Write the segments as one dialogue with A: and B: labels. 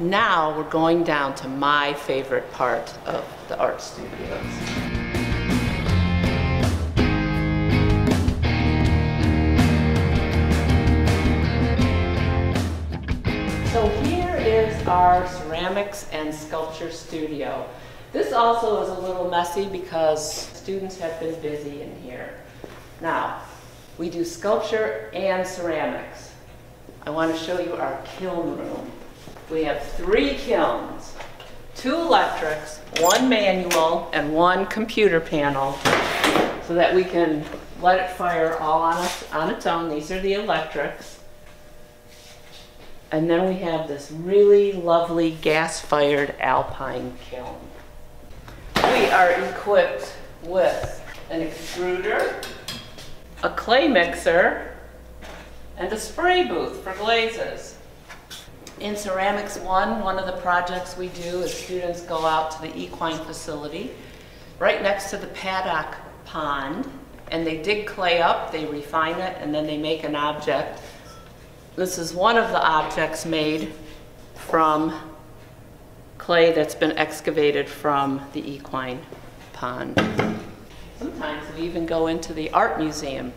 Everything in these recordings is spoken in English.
A: now we're going down to my favorite part of the art studios. So here is our ceramics and sculpture studio. This also is a little messy because students have been busy in here. Now, we do sculpture and ceramics. I want to show you our kiln room. We have three kilns, two electrics, one manual, and one computer panel so that we can let it fire all on, us, on its own. These are the electrics. And then we have this really lovely gas-fired alpine kiln. We are equipped with an extruder, a clay mixer, and a spray booth for glazes. In Ceramics 1, one of the projects we do is students go out to the equine facility right next to the paddock pond and they dig clay up, they refine it, and then they make an object this is one of the objects made from clay that's been excavated from the equine pond. Sometimes we even go into the art museum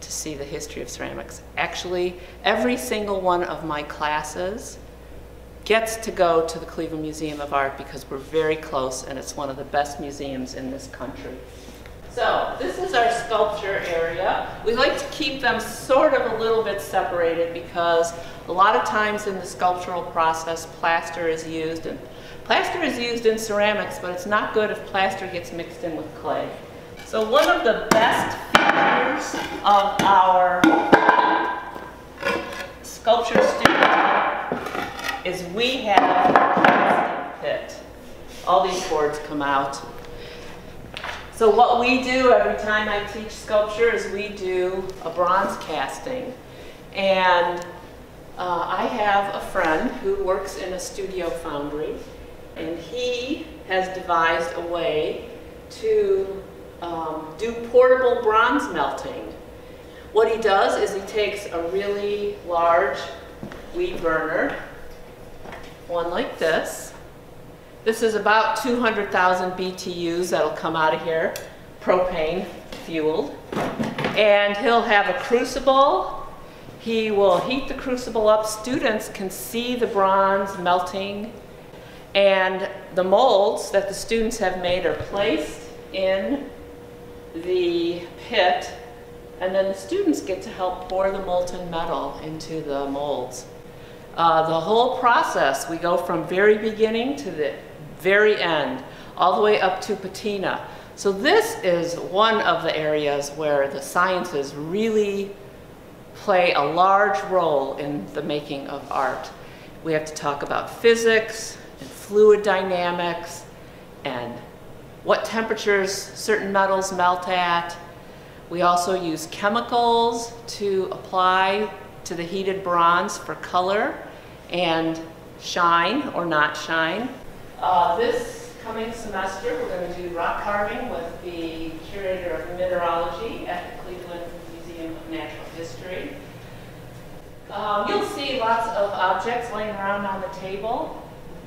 A: to see the history of ceramics. Actually, every single one of my classes gets to go to the Cleveland Museum of Art because we're very close and it's one of the best museums in this country. So this is our sculpture area. We like to keep them sort of a little bit separated because a lot of times in the sculptural process plaster is used and plaster is used in ceramics but it's not good if plaster gets mixed in with clay. So one of the best features of our sculpture studio is we have a casting pit. All these boards come out so what we do every time I teach sculpture is we do a bronze casting. And uh, I have a friend who works in a studio foundry, and he has devised a way to um, do portable bronze melting. What he does is he takes a really large weed burner, one like this, this is about 200,000 BTUs that'll come out of here, propane fueled. And he'll have a crucible. He will heat the crucible up. Students can see the bronze melting. And the molds that the students have made are placed in the pit. And then the students get to help pour the molten metal into the molds. Uh, the whole process, we go from very beginning to the very end, all the way up to patina. So this is one of the areas where the sciences really play a large role in the making of art. We have to talk about physics and fluid dynamics and what temperatures certain metals melt at. We also use chemicals to apply to the heated bronze for color and shine or not shine. Uh, this coming semester, we're going to do rock carving with the curator of mineralogy at the Cleveland Museum of Natural History. Um, you'll see lots of objects laying around on the table.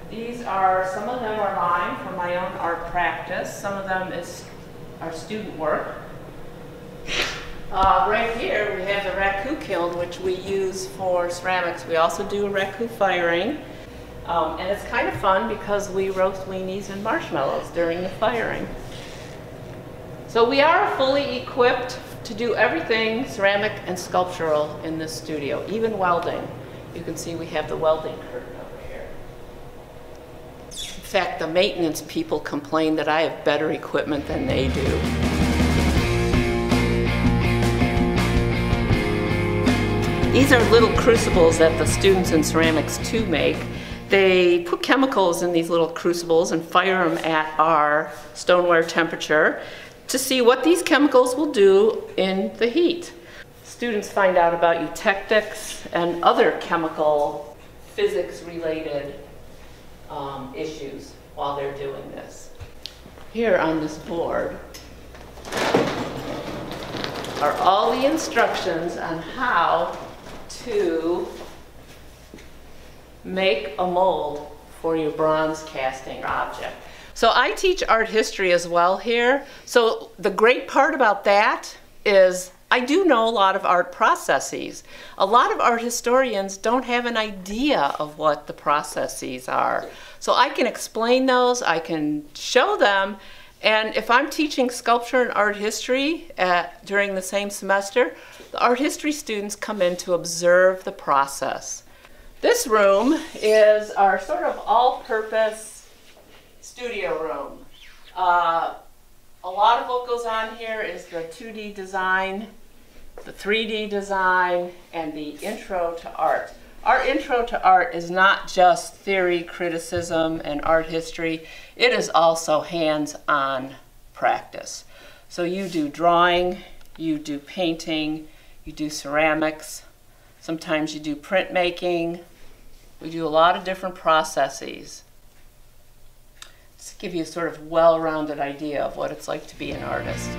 A: These are, some of them are mine from my own art practice. Some of them is our student work. Uh, right here we have the raku kiln, which we use for ceramics. We also do a raku firing. Um, and it's kind of fun because we roast weenies and marshmallows during the firing. So we are fully equipped to do everything ceramic and sculptural in this studio, even welding. You can see we have the welding curtain over here. In fact, the maintenance people complain that I have better equipment than they do. These are little crucibles that the students in Ceramics 2 make. They put chemicals in these little crucibles and fire them at our stoneware temperature to see what these chemicals will do in the heat. Students find out about eutectics and other chemical physics related um, issues while they're doing this. Here on this board are all the instructions on how to make a mold for your bronze casting object. So I teach art history as well here. So the great part about that is I do know a lot of art processes. A lot of art historians don't have an idea of what the processes are. So I can explain those, I can show them, and if I'm teaching sculpture and art history at, during the same semester, the art history students come in to observe the process. This room is our sort of all-purpose studio room. Uh, a lot of what goes on here is the 2D design, the 3D design, and the intro to art. Our intro to art is not just theory, criticism, and art history. It is also hands-on practice. So you do drawing, you do painting, you do ceramics, sometimes you do printmaking. We do a lot of different processes. Just to give you a sort of well-rounded idea of what it's like to be an artist.